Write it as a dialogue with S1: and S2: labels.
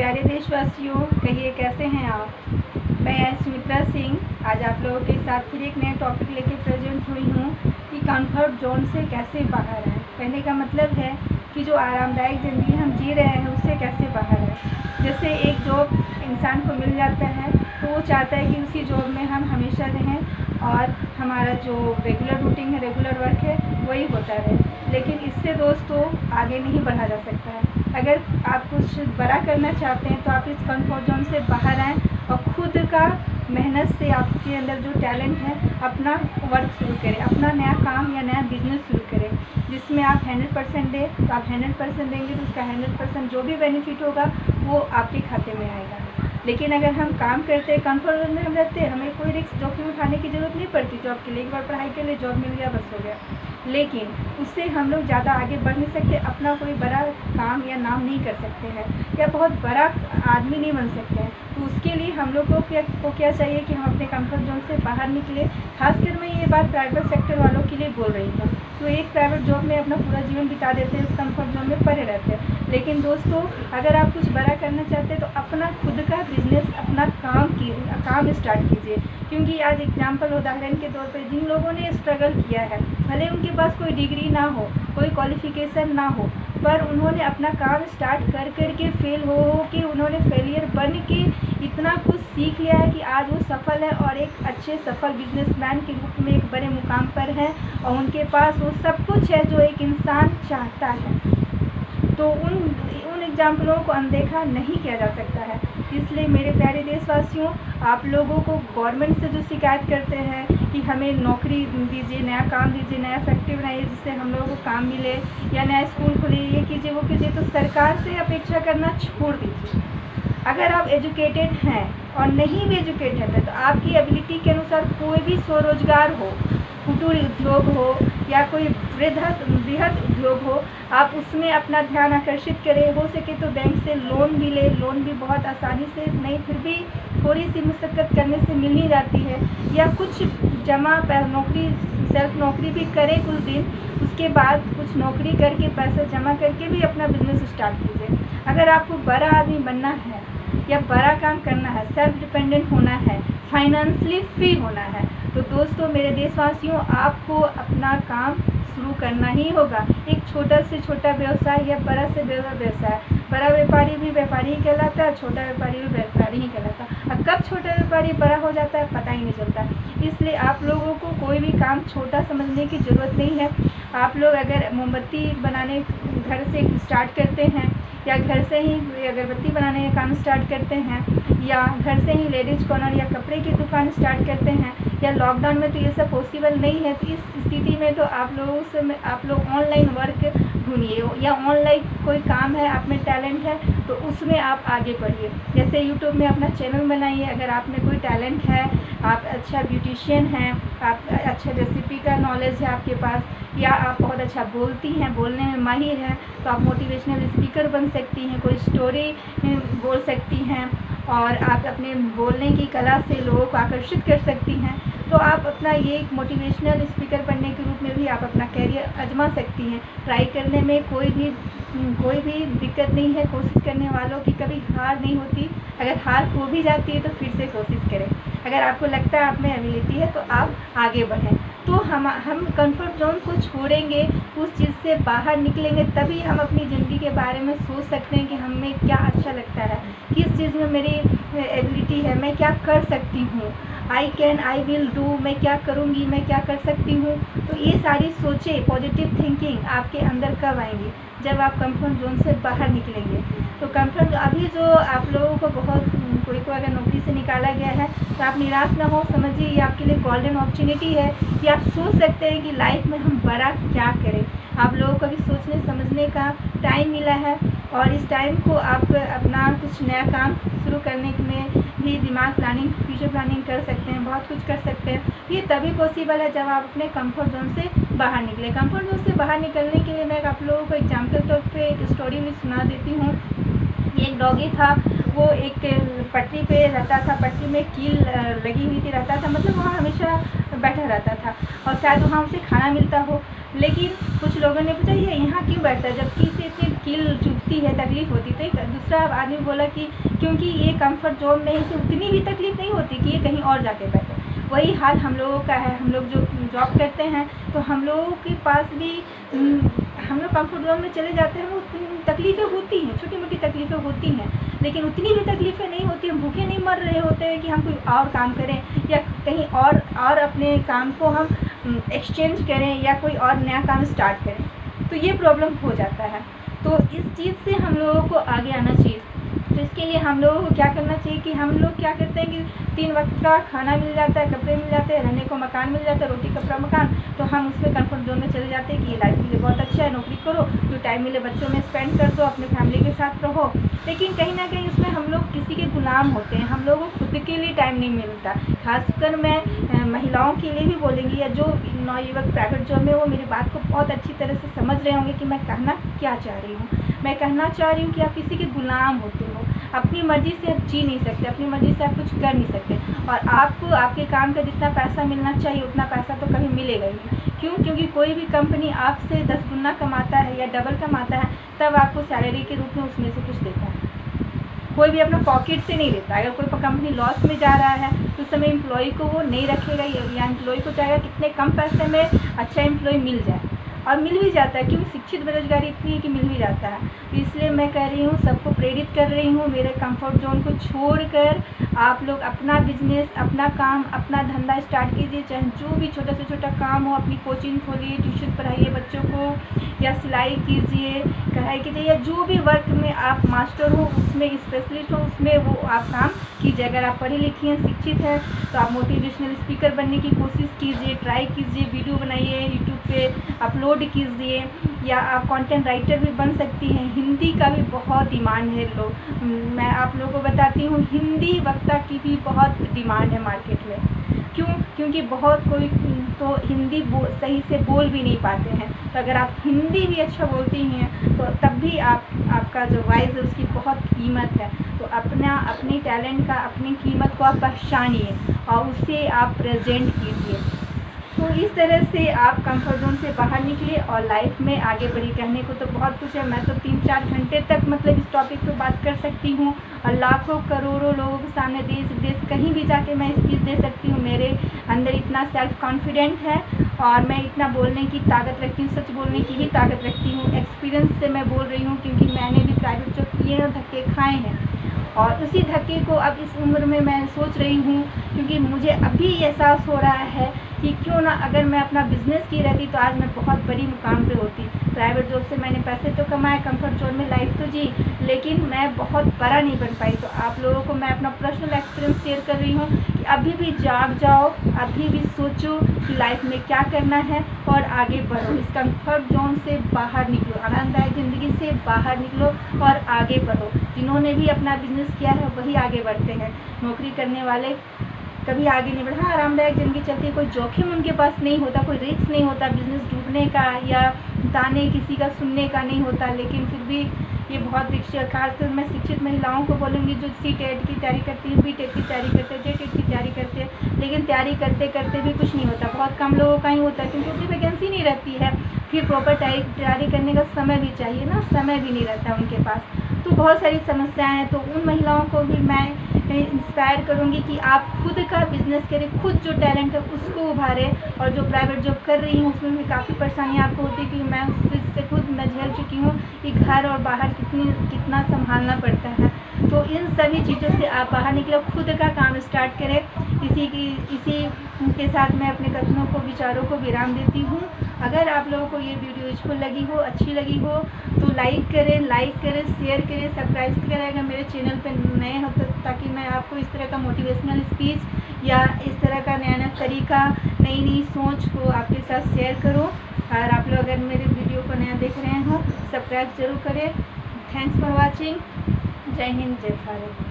S1: प्यारे देशवासियों, कहिए कैसे हैं आप? मैं सुमित्रा सिंह, आज आप लोगों के साथ फिर एक नया टॉपिक लेके प्रेजेंट हुई हूँ कि कंफर्ट जोन से कैसे बाहर हैं। कहने का मतलब है कि जो आरामदायक ज़िंदगी हम जी रहे हैं, उससे कैसे बाहर है। जैसे एक जॉब इंसान को मिल जाता है तो वो चाहता है कि उसी जॉब में हम हमेशा रहें और हमारा जो रेगुलर रूटीन है रेगुलर वर्क है, वही होता रहे लेकिन इससे दोस्तों आगे नहीं बढ़ा जा सकता है। अगर आप कुछ बड़ा करना चाहते हैं तो आप इस कंफर्ट जोन से बाहर आएँ और खुद का मेहनत से आपके अंदर जो टैलेंट है, अपना वर्क शुरू करें। अपना नया काम या नया बिज़नेस शुरू करें, जिसमें आप हंड्रेड परसेंट दें तो आप हंड्रेड परसेंट देंगे तो उसका हंड्रेड परसेंट जो भी बेनिफिट होगा, वो आपके खाते में आएगा। लेकिन अगर हम काम करते हैं कंफर्ट जोन में हम रहते हैं हमें कोई रिस्क जोखिम उठाने की ज़रूरत नहीं पड़ती जॉब के लिए, एक बार पढ़ाई के लिए जॉब मिल गया, बस हो गया। लेकिन उससे हम लोग ज़्यादा आगे बढ़ नहीं सकते, अपना कोई बड़ा काम या नाम नहीं कर सकते हैं, या बहुत बड़ा आदमी नहीं बन सकते हैं। तो उसके लिए हम लोग को क्या को क्या चाहिए कि हम अपने कंफर्ट जोन से बाहर निकले? खासकर मैं ये बात प्राइवेट सेक्टर वालों के लिए बोल रही हूँ। तो एक प्राइवेट जॉब में अपना पूरा जीवन बिता देते हैं, उस कंफर्ट जोन में पड़े रहते हैं। लेकिन दोस्तों, अगर आप कुछ बड़ा करना चाहते हैं तो अपना खुद का बिज़नेस अपना काम की काम स्टार्ट कीजिए। क्योंकि आज एग्ज़ाम्पल उदाहरण के तौर पर जिन लोगों ने स्ट्रगल किया है, भले उनके पास कोई डिग्री ना हो, कोई क्वालिफिकेशन ना हो पर उन्होंने अपना काम स्टार्ट कर कर के फेल हो हो के उन्होंने फेलियर बन के इतना कुछ सीख लिया है कि आज वो सफल है और एक अच्छे सफल बिजनेसमैन के रूप में एक बड़े मुकाम पर है और उनके पास वो सब कुछ है जो एक इंसान चाहता है। तो उन उन एग्जाम्पलों को अनदेखा नहीं किया जा सकता है। इसलिए मेरे प्यारे देशवासियों, आप लोगों को गवर्नमेंट से जो शिकायत करते हैं कि हमें नौकरी दीजिए, नया काम दीजिए, नया फैक्ट्री बनाइए, जिससे हम लोगों को काम मिले या नया स्कूल खोलिए, ये कीजिए, वो कीजिए तो सरकार से अपेक्षा करना छोड़ दीजिए। अगर आप एजुकेटेड हैं और नहीं भी एजुकेटेड हैं तो आपकी एबिलिटी के अनुसार कोई भी स्वरोजगार हो कुटूर उद्योग हो या कोई वृहद उद्योग हो, आप उसमें अपना ध्यान आकर्षित करें। हो सके तो बैंक से लोन भी ले। लोन भी बहुत आसानी से, नहीं, फिर भी थोड़ी सी मुशक्क़त करने से मिल ही जाती है। या कुछ जमा नौकरी, सेल्फ नौकरी भी करें कुछ दिन। उसके बाद कुछ नौकरी करके, पैसा जमा करके भी अपना बिज़नेस स्टार्ट कीजिए। अगर आपको बड़ा आदमी बनना है या बड़ा काम करना है सेल्फ डिपेंडेंट होना है फाइनेंशली फ्री होना है तो दोस्तों, मेरे देशवासियों, आपको अपना काम शुरू करना ही होगा। एक छोटा से छोटा व्यवसाय या बड़ा से बड़ा व्यवसाय। बड़ा व्यापारी भी व्यापारी ही कहलाता है, छोटा व्यापारी भी व्यापारी ही कहलाता है। और कब छोटा व्यापारी बड़ा हो जाता है, पता ही नहीं चलता। इसलिए आप लोगों को कोई भी काम छोटा समझने की ज़रूरत नहीं है। आप लोग अगर मोमबत्ती बनाने घर से स्टार्ट करते हैं या घर से ही अगरबत्ती बनाने का काम स्टार्ट करते हैं, या घर से ही लेडीज़ कॉर्नर या कपड़े की दुकान स्टार्ट करते हैं, या लॉकडाउन में तो ये सब पॉसिबल नहीं है तो इस स्थिति में तो आप लोगों से आप लोग ऑनलाइन वर्क ढूंढिए, या ऑनलाइन कोई काम है, आप में टैलेंट है तो उसमें आप आगे बढ़िए। जैसे यूट्यूब में अपना चैनल बनाइए, अगर आप में कोई टैलेंट है, आप अच्छा ब्यूटिशियन हैं, आप अच्छा रेसिपी का नॉलेज है आपके पास या आप बहुत अच्छा बोलती हैं, बोलने में माहिर हैं तो आप मोटिवेशनल स्पीकर बन सकती हैं, कोई स्टोरी बोल सकती हैं और आप अपने बोलने की कला से लोगों को आकर्षित कर सकती हैं। तो आप अपना ये एक मोटिवेशनल स्पीकर बनने के रूप में भी आप अपना कैरियर आजमा सकती हैं। ट्राई करने में कोई भी कोई भी दिक्कत नहीं है। कोशिश करने वालों की कभी हार नहीं होती। अगर हार हो भी जाती है तो फिर से कोशिश करें। अगर आपको लगता है आप में एबिलिटी है तो आप आगे बढ़ें। तो हम हम कंफर्ट जोन को छोड़ेंगे, उस चीज़ से बाहर निकलेंगे, तभी हम अपनी ज़िंदगी के बारे में सोच सकते हैं कि हमें क्या अच्छा लगता है, किस चीज़ में मेरी एबिलिटी है, मैं क्या कर सकती हूँ। I can I will do मैं क्या करूँगी, मैं क्या कर सकती हूँ? तो ये सारी सोचें पॉजिटिव थिंकिंग आपके अंदर कब आएँगी? जब आप कंफर्ट जोन से बाहर निकलेंगे। तो कंफर्ट अभी जो आप लोगों को बहुत कोई को अगर नौकरी से निकाला गया है तो आप निराश ना हो, समझिए, ये आपके लिए गोल्डन अपॉर्चुनिटी है कि आप सोच सकते हैं कि लाइफ में हम बड़ा क्या करें। आप लोगों को भी सोचने, समझने का टाइम मिला है और इस टाइम को आप अपना कुछ नया काम शुरू करने में भी दिमाग प्लानिंग फ्यूचर प्लानिंग कर सकते हैं, बहुत कुछ कर सकते हैं। ये तभी पॉसिबल है जब आप अपने कंफर्ट जोन से बाहर निकले। कंफर्ट जोन से बाहर निकलने के लिए मैं आप लोगों को एग्ज़ाम्पल तौर पर एक स्टोरी में सुना देती हूँ। एक डॉगी था, वो एक पटरी पे रहता था, पटरी में कील लगी हुई थी, रहता था मतलब वहाँ हमेशा बैठा रहता था और शायद वहाँ उसे खाना मिलता हो। लेकिन कुछ लोगों ने पूछा, ये यहाँ क्यों बैठता है? जबकि इसे इतनी कील चुभती है, तकलीफ़ होती तो। एक दूसरा आदमी बोला कि, क्योंकि ये कंफर्ट जोन में इसे उतनी भी तकलीफ़ नहीं होती कि ये कहीं और जाके बैठे। वही हाल हम लोगों का है। हम लोग जो जॉब करते हैं तो हम लोगों के पास भी हम लोग कंफर्ट जोन में चले जाते हैं, वो तकलीफ़ें होती हैं छोटी मोटी तकलीफ़ें होती हैं। लेकिन उतनी भी तकलीफ़ें नहीं होती, हम भूखे नहीं मर रहे होते हैं कि हम कोई और काम करें या कहीं और और अपने काम को हम एक्सचेंज करें या कोई और नया काम स्टार्ट करें तो ये प्रॉब्लम हो जाता है। तो इस चीज़ से हम लोगों को आगे आना चाहिए। तो इसके लिए हम लोगों को क्या करना चाहिए कि हम लोग क्या करते हैं कि तीन वक्त का खाना मिल जाता है, कपड़े मिल जाते हैं, रहने को मकान मिल जाता है, रोटी, कपड़ा, मकान। तो हम उसमें कंफर्ट जोन में चले जाते हैं कि ये लाइफ के लिए बहुत अच्छा है, नौकरी करो, जो टाइम मिले बच्चों में स्पेंड कर दो, अपने फैमिली के साथ रहो। लेकिन कहीं ना कहीं उसमें हम लोग किसी के गुलाम होते हैं, हम लोगों को खुद के लिए टाइम नहीं मिलता। खासकर मैं महिलाओं के लिए भी बोलेंगी या जो नौयुवक प्राइवेट जॉब में वो मेरी बात को बहुत अच्छी तरह से समझ रहे होंगे कि मैं कहना क्या चाह रही हूँ। मैं कहना चाह रही हूँ कि आप किसी के गुलाम होते हो। अपनी मर्ज़ी से आप जी नहीं सकते, अपनी मर्ज़ी से आप कुछ कर नहीं सकते। और आपको, आपके काम का जितना पैसा मिलना चाहिए, उतना पैसा तो कभी मिलेगा ही क्यों? क्योंकि कोई भी कंपनी आपसे दस गुना कमाता है या डबल कमाता है, तब आपको सैलरी के रूप में उसमें से कुछ देता है। कोई भी अपना पॉकेट से नहीं लेता। अगर कोई कंपनी लॉस में जा रहा है तो उस समय एम्प्लॉय को वो नहीं रखेगा या एम्प्लॉय को चाहेगा कितने कम पैसे में अच्छा एम्प्लॉय मिल जाए। और मिल भी जाता है, क्योंकि शिक्षित बेरोजगारी इतनी है कि मिल भी जाता है। तो इसलिए मैं कह रही हूँ, सबको प्रेरित कर रही हूँ, मेरे कंफर्ट जोन को छोड़कर आप लोग अपना बिज़नेस अपना काम, अपना धंधा स्टार्ट कीजिए। चाहे जो भी छोटा से छोटा काम हो, अपनी कोचिंग खोलिए ट्यूशन पढ़ाइए बच्चों को, या सिलाई कीजिए, कढ़ाई कीजिए, या जो भी वर्क में आप मास्टर हो, उसमें स्पेशलिस्ट हो, उसमें वो आप काम कीजिए। अगर आप पढ़ी लिखी हैं, शिक्षित हैं तो आप मोटिवेशनल स्पीकर बनने की कोशिश कीजिए ट्राई कीजिए वीडियो बनाइए यूट्यूब पर अपलोड कीजिए। या आप कंटेंट राइटर भी बन सकती हैं। हिंदी का भी बहुत डिमांड है लोग। मैं आप लोगों को बताती हूँ, हिंदी वक्ता की भी बहुत डिमांड है मार्केट में। क्यों? क्योंकि बहुत कोई तो हिंदी सही से बोल भी नहीं पाते हैं। तो अगर आप हिंदी भी अच्छा बोलती हैं तो तब भी आप, आपका जो वॉइस है, उसकी बहुत कीमत है। तो अपना, अपनी टैलेंट का, अपनी कीमत को आप पहचानिए और उसे आप प्रेजेंट कीजिए। तो इस तरह से आप कंफर्ट जोन से बाहर निकले और लाइफ में आगे बढ़ी कहने को तो बहुत कुछ है। मैं तो तीन चार घंटे तक मतलब इस टॉपिक पे बात कर सकती हूँ और लाखों, करोड़ों लोगों के सामने देश विदेश कहीं भी जाके मैं स्पीच दे सकती हूँ। मेरे अंदर इतना सेल्फ कॉन्फिडेंट है और मैं इतना बोलने की ताकत रखती हूँ, सच बोलने की भी ताकत रखती हूँ। एक्सपीरियंस से मैं बोल रही हूँ क्योंकि मैंने भी प्राइवेट जॉब किए हैं, धक्के खाए हैं। और उसी धक्के को अब इस उम्र में मैं सोच रही हूँ, क्योंकि मुझे अभी एहसास हो रहा है कि क्यों ना अगर मैं अपना बिज़नेस की रहती तो आज मैं बहुत बड़ी मुकाम पे होती। प्राइवेट जॉब से मैंने पैसे तो कमाए कंफर्ट जोन में लाइफ तो जी, लेकिन मैं बहुत बड़ा नहीं बन पाई। तो आप लोगों को मैं अपना पर्सनल एक्सपीरियंस शेयर कर रही हूँ अभी भी जाग जाओ, अभी भी सोचो कि लाइफ में क्या करना है और आगे बढ़ो। इस कंफर्ट जोन से बाहर निकलो आनंददायक ज़िंदगी से बाहर निकलो और आगे बढ़ो। जिन्होंने भी अपना बिज़नेस किया है, वही आगे बढ़ते हैं। नौकरी करने वाले कभी आगे नहीं बढ़ा। आरामदायक ज़िंदगी चलती है, कोई जोखिम उनके पास नहीं होता, कोई रिस्क नहीं होता बिज़नेस डूबने का या ताने किसी का सुनने का नहीं होता, लेकिन फिर भी ये बहुत है। खासकर मैं शिक्षित महिलाओं को बोलूँगी जो सी टेट की तैयारी करती है बी टेट की तैयारी करते हैं जे टेट की तैयारी करते हैं, लेकिन तैयारी करते करते भी कुछ नहीं होता। बहुत कम लोगों का ही होता है, क्योंकि उनकी वैकेंसी नहीं रहती है। फिर प्रॉपर तैयारी करने का समय भी चाहिए ना, समय भी नहीं रहता उनके पास। तो बहुत सारी समस्याएँ हैं तो उन महिलाओं को भी मैं इंस्पायर करूँगी कि आप खुद का बिज़नेस करें, खुद जो टैलेंट है उसको उभारें और जो प्राइवेट जॉब कर रही हूँ, उसमें भी काफ़ी परेशानी आपको होती है क्योंकि मैं उस से खुद मैं झेल चुकी हूँ कि घर और बाहर कितनी, कितना संभालना पड़ता है। तो इन सभी चीज़ों से आप बाहर निकले, खुद का काम स्टार्ट करें। इसी की, इसी के साथ मैं अपने कथनों को, विचारों को विराम देती हूँ। अगर आप लोगों को ये वीडियो यूजफुल लगी हो, अच्छी लगी हो तो लाइक करें लाइक करें शेयर करें सब्सक्राइब करें। अगर मेरे चैनल पर नए हो तो ताकि मैं आपको इस तरह का मोटिवेशनल स्पीच या इस तरह का नया नया तरीका नई नई सोच को आपके साथ शेयर करूँ। और आप लोग अगर मेरे वीडियो को नया देख रहे हो सब्सक्राइब ज़रूर करें। थैंक्स फॉर वॉचिंग जय हिंद, जय भारत।